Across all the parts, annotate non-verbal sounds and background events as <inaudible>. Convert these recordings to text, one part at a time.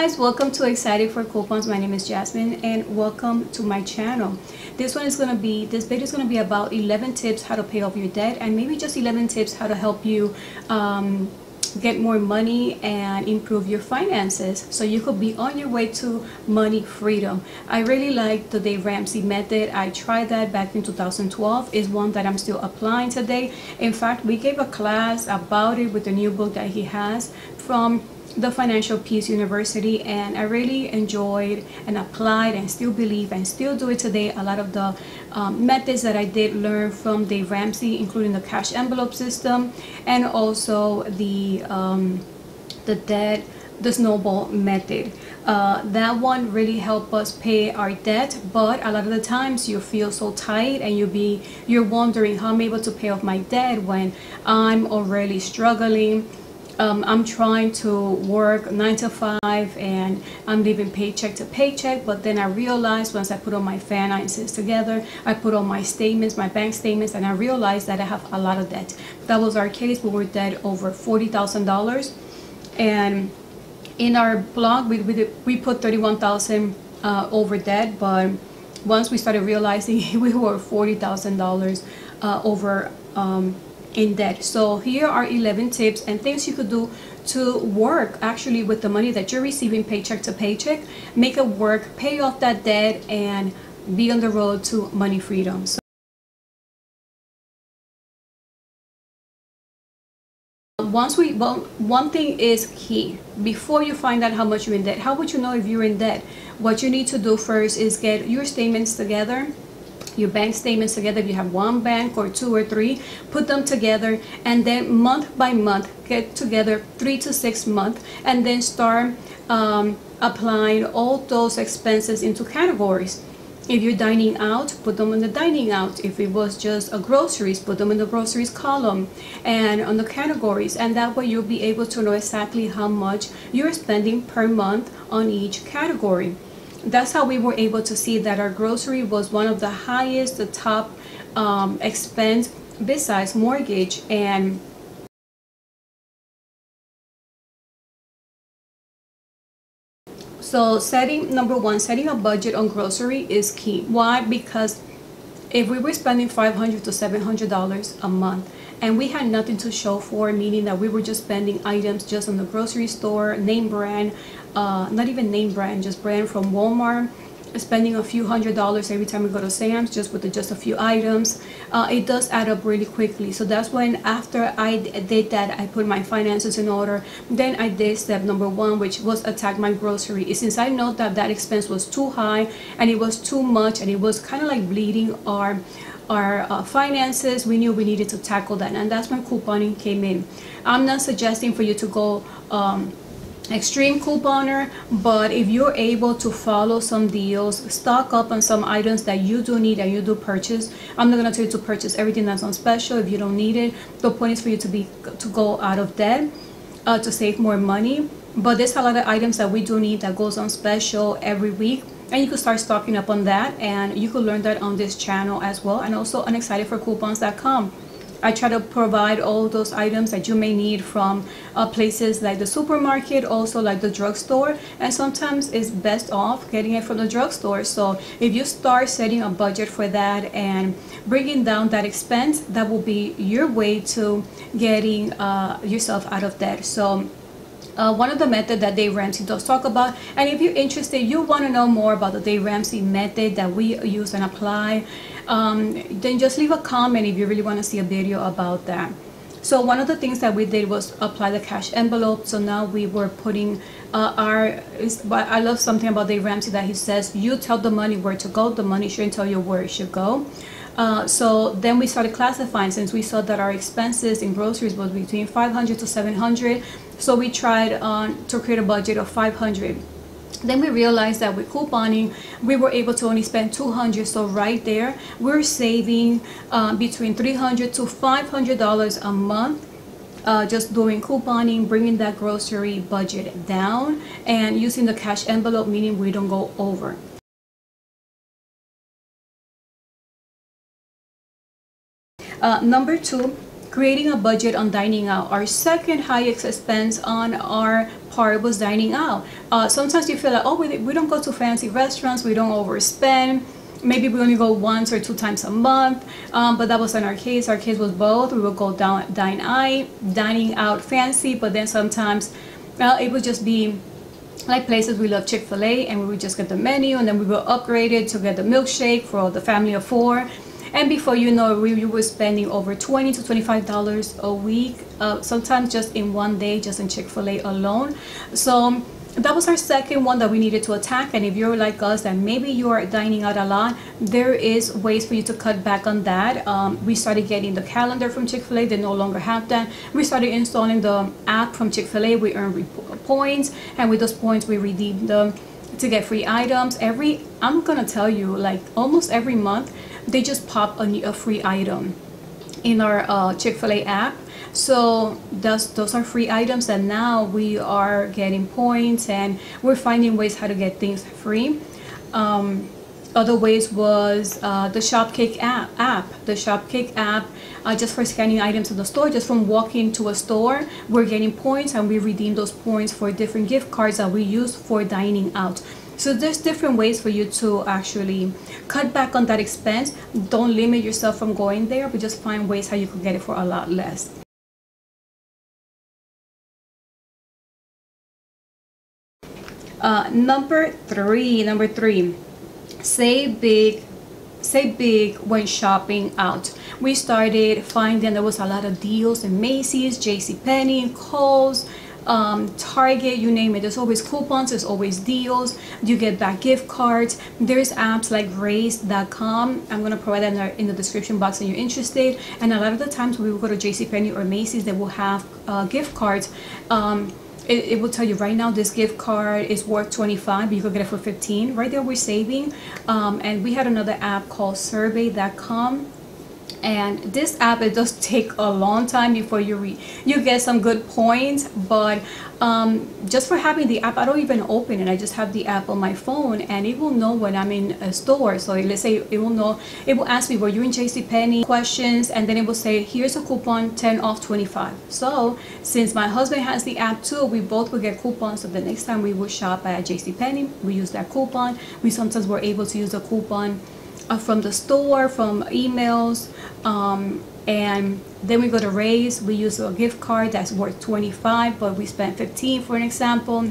guys, welcome to Excited for Coupons. My name is Jasmine and welcome to my channel. This one is going to be, this video is going to be about 11 tips how to pay off your debt and maybe just 11 tips how to help you um, get more money and improve your finances so you could be on your way to money freedom. I really like the Dave Ramsey method. I tried that back in 2012 is one that I'm still applying today. In fact, we gave a class about it with the new book that he has from the Financial Peace University and I really enjoyed and applied and still believe and still do it today. A lot of the um, methods that I did learn from Dave Ramsey including the cash envelope system and also the um, the debt the snowball method. Uh, that one really helped us pay our debt but a lot of the times you feel so tight and you be you're wondering how I'm able to pay off my debt when I'm already struggling um, I'm trying to work nine to five and I'm living paycheck to paycheck but then I realized once I put all my finances together I put all my statements my bank statements and I realized that I have a lot of debt. That was our case we were debt over $40,000 and in our blog we, we, we put 31,000 uh, over debt but once we started realizing <laughs> we were $40,000 uh, over um, in debt. So here are 11 tips and things you could do to work actually with the money that you're receiving paycheck to paycheck. Make it work, pay off that debt and be on the road to money freedom. So once we well one thing is key before you find out how much you're in debt how would you know if you're in debt what you need to do first is get your statements together your bank statements together. If you have one bank or two or three put them together and then month by month get together three to six months and then start um, applying all those expenses into categories. If you're dining out put them in the dining out. If it was just a groceries put them in the groceries column and on the categories. And that way you'll be able to know exactly how much you're spending per month on each category that's how we were able to see that our grocery was one of the highest, the top um, expense besides mortgage and so setting number one setting a budget on grocery is key. Why? Because if we were spending 500 to 700 dollars a month and we had nothing to show for meaning that we were just spending items just on the grocery store name brand uh, not even name brand just brand from Walmart spending a few hundred dollars every time we go to Sam's just with the, just a few items. Uh, it does add up really quickly. So that's when after I did that I put my finances in order. Then I did step number one which was attack my grocery. Since I know that that expense was too high and it was too much and it was kind of like bleeding our our uh, finances we knew we needed to tackle that. And that's when couponing came in. I'm not suggesting for you to go um, extreme couponer but if you're able to follow some deals stock up on some items that you do need and you do purchase i'm not going to tell you to purchase everything that's on special if you don't need it. The point is for you to be to go out of debt uh, to save more money. But there's a lot of items that we do need that goes on special every week and you could start stocking up on that and you could learn that on this channel as well and also on excitedforcoupons.com I try to provide all those items that you may need from uh, places like the supermarket, also like the drugstore, and sometimes it's best off getting it from the drugstore. So if you start setting a budget for that and bringing down that expense, that will be your way to getting uh, yourself out of debt. So uh, one of the method that Dave Ramsey does talk about. And if you're interested, you want to know more about the Dave Ramsey method that we use and apply, um, then just leave a comment if you really want to see a video about that. So one of the things that we did was apply the cash envelope. So now we were putting uh, our, but I love something about Dave Ramsey that he says, you tell the money where to go, the money shouldn't tell you where it should go. Uh, so then we started classifying since we saw that our expenses in groceries was between 500 to 700 so we tried uh, to create a budget of 500 then we realized that with couponing we were able to only spend 200 so right there we're saving uh, between 300 to 500 dollars a month uh, just doing couponing bringing that grocery budget down and using the cash envelope meaning we don't go over uh, number two, creating a budget on dining out. Our second highest expense on our part was dining out. Uh, sometimes you feel like, oh, we, we don't go to fancy restaurants, we don't overspend. Maybe we only go once or two times a month, um, but that wasn't our case. Our case was both. We would go down, dine out, dining out fancy, but then sometimes uh, it would just be like places we love Chick-fil-A and we would just get the menu and then we would upgrade it to get the milkshake for the family of four and before you know we, we were spending over 20 to 25 dollars a week uh, sometimes just in one day just in Chick-fil-A alone. So that was our second one that we needed to attack and if you're like us and maybe you're dining out a lot there is ways for you to cut back on that. Um, we started getting the calendar from chick-fil-a they no longer have that. We started installing the app from chick-fil-a we earn points and with those points we redeem them to get free items. Every i'm gonna tell you like almost every month they just pop a, a free item in our uh, Chick-fil-A app. So those, those are free items and now we are getting points and we're finding ways how to get things free. Um, other ways was uh, the Shopkick app, app. The Shopkick app, uh, just for scanning items in the store, just from walking to a store, we're getting points and we redeem those points for different gift cards that we use for dining out. So there's different ways for you to actually cut back on that expense. Don't limit yourself from going there, but just find ways how you can get it for a lot less. Uh, number three, number three, say big, say big when shopping out. We started finding there was a lot of deals in Macy's, JCPenney, Kohl's, um, Target, you name it. There's always coupons, there's always deals. You get back gift cards. There's apps like Raise.com. I'm going to provide that in the, in the, description box if you're interested. And a lot of the times when we go to JCPenney or Macy's, they will have uh, gift cards. Um, it, it, will tell you right now this gift card is worth 25 but you could get it for 15 right there we're saving um, and we had another app called survey.com and this app it does take a long time before you read you get some good points but um, just for having the app I don't even open it. I just have the app on my phone and it will know when I'm in a store. So let's say it will know it will ask me were you in JCPenney questions? And then it will say here's a coupon 10 off 25 so since my husband has the app too we both will get coupons. So the next time we will shop at JCPenney we use that coupon. We sometimes were able to use the coupon uh, from the store, from emails, um, and then we go to Raise. We use a gift card that's worth 25, but we spent 15 for an example.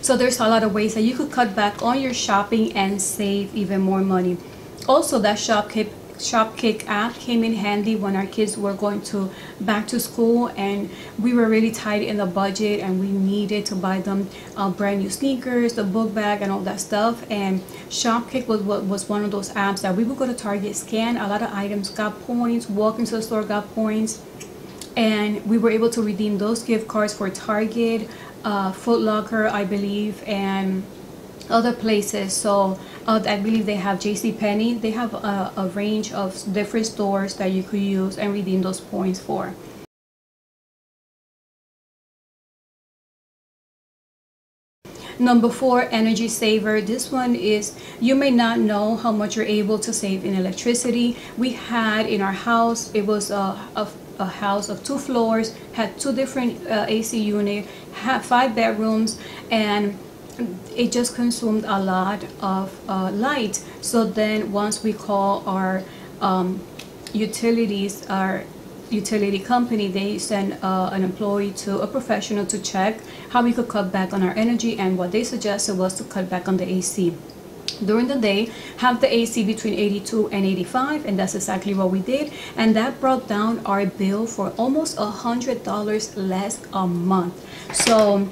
So there's a lot of ways that you could cut back on your shopping and save even more money. Also, that shop keep Shopkick app came in handy when our kids were going to back to school and we were really tight in the budget and we needed to buy them uh, brand new sneakers, the book bag and all that stuff and Shopkick was, was one of those apps that we would go to Target, scan a lot of items, got points, walk into the store, got points and we were able to redeem those gift cards for Target, uh, Foot Locker I believe and other places so uh, I believe they have J.C. Penney. They have a, a range of different stores that you could use and redeem those points for. Number four, energy saver. This one is, you may not know how much you're able to save in electricity. We had in our house, it was a, a, a house of two floors, had two different uh, AC units, had five bedrooms, and it just consumed a lot of uh, light. So then once we call our um, utilities, our utility company, they send uh, an employee to a professional to check how we could cut back on our energy and what they suggested was to cut back on the AC. During the day, have the AC between 82 and 85 and that's exactly what we did and that brought down our bill for almost a hundred dollars less a month. So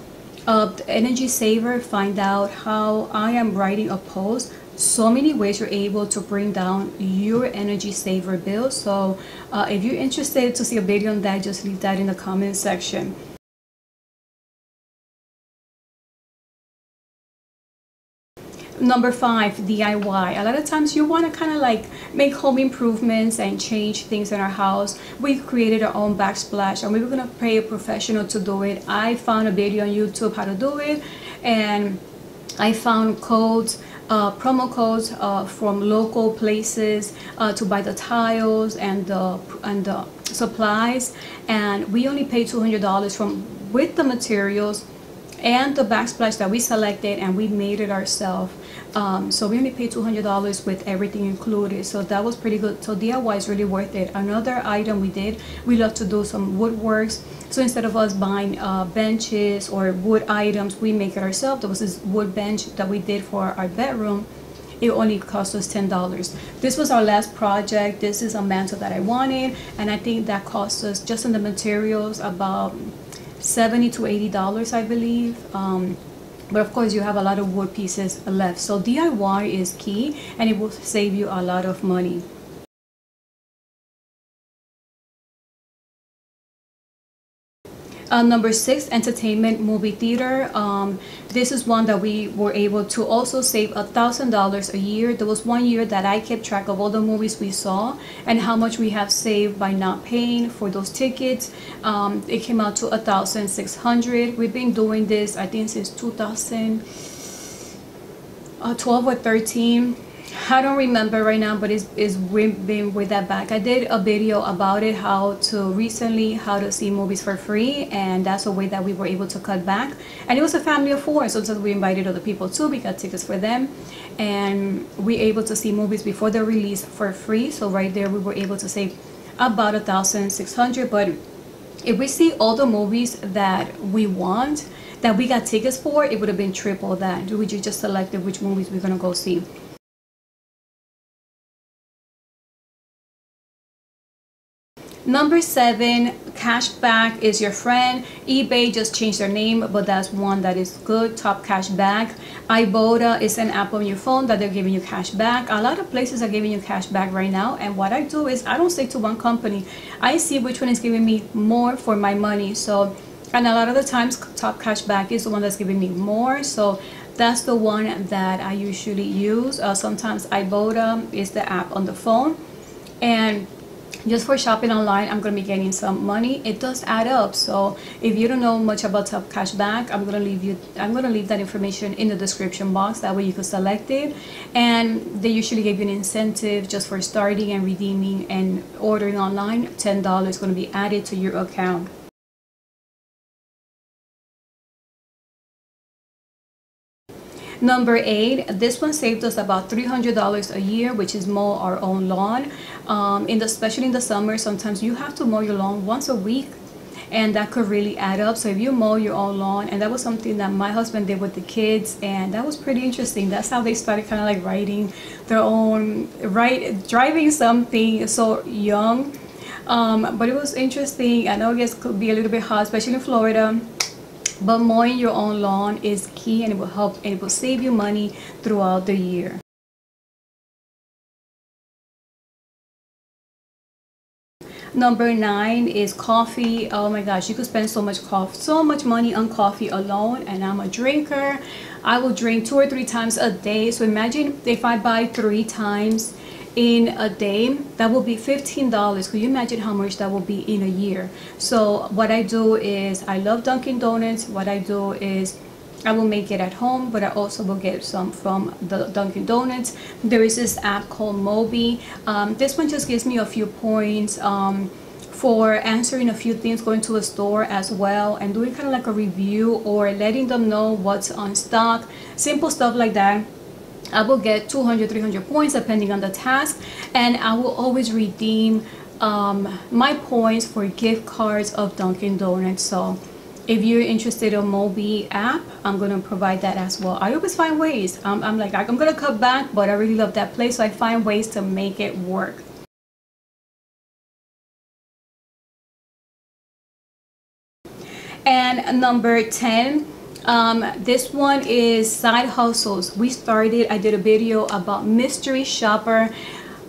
uh, energy saver find out how I am writing a post. So many ways you're able to bring down your energy saver bill. So uh, if you're interested to see a video on that just leave that in the comment section Number five, DIY. A lot of times you want to kind of like make home improvements and change things in our house. We created our own backsplash and we were going to pay a professional to do it. I found a video on YouTube how to do it and I found codes uh, promo codes uh, from local places uh, to buy the tiles and the and the supplies, and we only paid two hundred dollars from with the materials and the backsplash that we selected, and we made it ourselves. Um, so we only paid $200 with everything included. So that was pretty good. So DIY is really worth it. Another item we did, we love to do some woodworks. So instead of us buying uh, benches or wood items, we make it ourselves. There was this wood bench that we did for our bedroom. It only cost us $10. This was our last project. This is a mantle that I wanted. And I think that cost us just in the materials about 70 to $80, I believe. Um, but of course you have a lot of wood pieces left. So DIY is key and it will save you a lot of money Uh, number six, entertainment movie theater. Um, this is one that we were able to also save a thousand dollars a year. There was one year that I kept track of all the movies we saw and how much we have saved by not paying for those tickets. Um, it came out to a thousand six hundred. We've been doing this, I think, since 2012 uh, or 13 I don't remember right now, but it's, it's been with that back. I did a video about it, how to recently, how to see movies for free. And that's a way that we were able to cut back. And it was a family of four. So, we invited other people too. We got tickets for them. And we able to see movies before the release for free. So right there, we were able to save about a thousand six hundred. But if we see all the movies that we want, that we got tickets for, it would have been triple that. We just selected which movies we're to go see. Number seven, cashback is your friend. Ebates just changed their name, but that's one that is good. Top cashback. Ibotta is an app on your phone that they're giving you cash back. A lot of places are giving you cash back right now. And what I do is I don't stick to one company. I see which one is giving me more for my money. So, and a lot of the times, Top Cashback is the one that's giving me more. So that's the one that I usually use. Uh, sometimes Ibotta is the app on the phone. And just for shopping online i'm going to be getting some money. It does add up. So if you don't know much about top cashback i'm going to leave you i'm going to leave that information in the description box. That way you can select it. And they usually give you an incentive just for starting and redeeming and ordering online. $10 is going to be added to your account Number eight, this one saved us about $300 a year, which is mow our own lawn. Um, in the, especially in the summer, sometimes you have to mow your lawn once a week and that could really add up. So if you mow your own lawn, and that was something that my husband did with the kids, and that was pretty interesting. That's how they started kind of like writing their own, right, driving something so young. Um, but it was interesting. I know it could be a little bit hot, especially in Florida but mowing your own lawn is key and it will help and it will save you money throughout the year. Number nine is coffee. Oh my gosh, you could spend so much coffee, so much money on coffee alone. And I'm a drinker. I will drink two or three times a day. So imagine if I buy three times in a day that will be $15 could you imagine how much that will be in a year? So what I do is I love Dunkin Donuts. What I do is I will make it at home but I also will get some from the Dunkin Donuts. There is this app called Mobee. Um, this one just gives me a few points um, for answering a few things going to a store as well and doing kind of like a review or letting them know what's on stock. Simple stuff like that I will get 200, 300 points depending on the task, and I will always redeem um, my points for gift cards of Dunkin' Donuts. So if you're interested in Mobee app, I'm gonna provide that as well. I always find ways. I'm like, I'm gonna cut back, but I really love that place, so I find ways to make it work. And number 10, um, this one is side hustles. We started, I did a video about mystery shopper.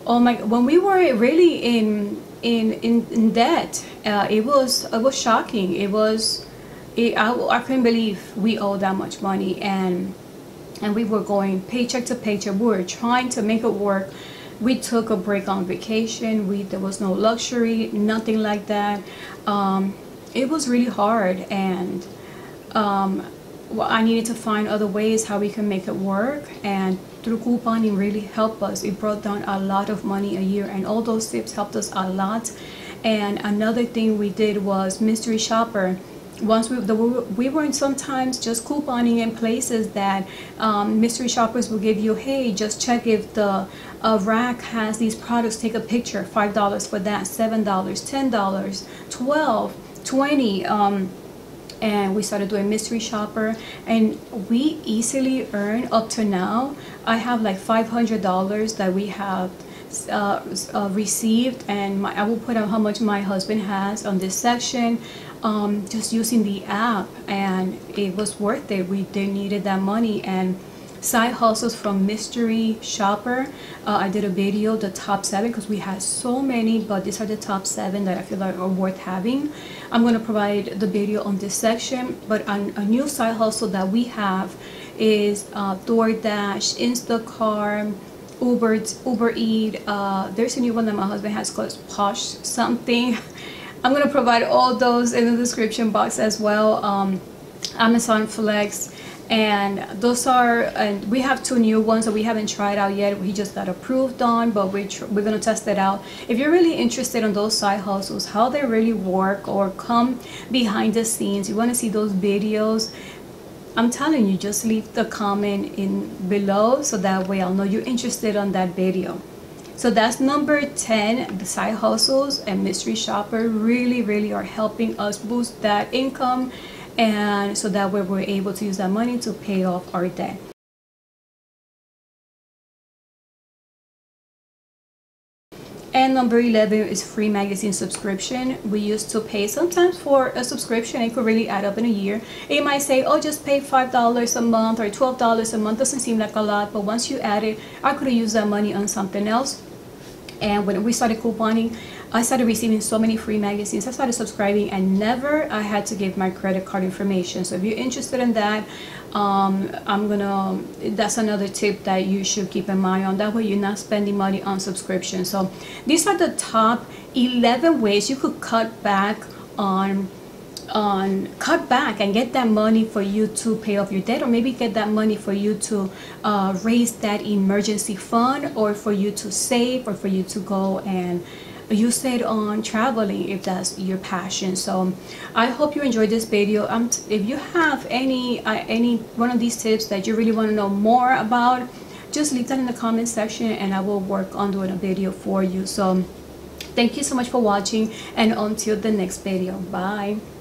Oh my, when we were really in in in, in debt, uh, it was it was shocking. It was, it, I, I couldn't believe we owed that much money and and we were going paycheck to paycheck. We were trying to make it work. We took a break on vacation. We there was no luxury, nothing like that. Um, it was really hard and um, well, I needed to find other ways how we can make it work and through couponing really helped us. It brought down a lot of money a year and all those tips helped us a lot. And another thing we did was mystery shopper once we, the, we were sometimes just couponing in places that um, mystery shoppers will give you, hey, just check if the uh, rack has these products, take a picture, $5 for that, $7, $10, 12 20 um, and we started doing mystery shopper and we easily earn up to now i have like $500 that we have uh, uh, received and my, i will put out how much my husband has on this section um, just using the app and it was worth it. We they needed that money and side hustles from mystery shopper uh, i did a video the top seven because we had so many but these are the top seven that i feel like are worth having i'm going to provide the video on this section but a, a new side hustle that we have is uh, DoorDash, Instacart, Uber, Uber Eat. Uh, there's a new one that my husband has called Posh something. <laughs> I'm gonna provide all those in the description box as well. Um, Amazon Flex, and those are and we have two new ones that we haven't tried out yet. We just got approved on but we we're going to test it out. If you're really interested in those side hustles how they really work or come behind the scenes you want to see those videos i'm telling you just leave the comment in below so that way i'll know you're interested on that video. So that's number 10 the side hustles and mystery shopper really really are helping us boost that income and so that way we're able to use that money to pay off our debt. And number 11 is free magazine subscription. We used to pay sometimes for a subscription. It could really add up in a year. It might say, oh, just pay $5 a month or $12 a month. Doesn't seem like a lot, but once you add it, I could have used that money on something else. And when we started couponing, I started receiving so many free magazines. I started subscribing and never I had to give my credit card information. So if you're interested in that, um, I'm gonna, that's another tip that you should keep in mind on. That way you're not spending money on subscription. So these are the top 11 ways you could cut back on on cut back and get that money for you to pay off your debt or maybe get that money for you to uh, raise that emergency fund or for you to save or for you to go and use said on traveling if that's your passion. So i hope you enjoyed this video. Um if you have any uh, any one of these tips that you really want to know more about just leave that in the comment section and i will work on doing a video for you. So thank you so much for watching and until the next video. Bye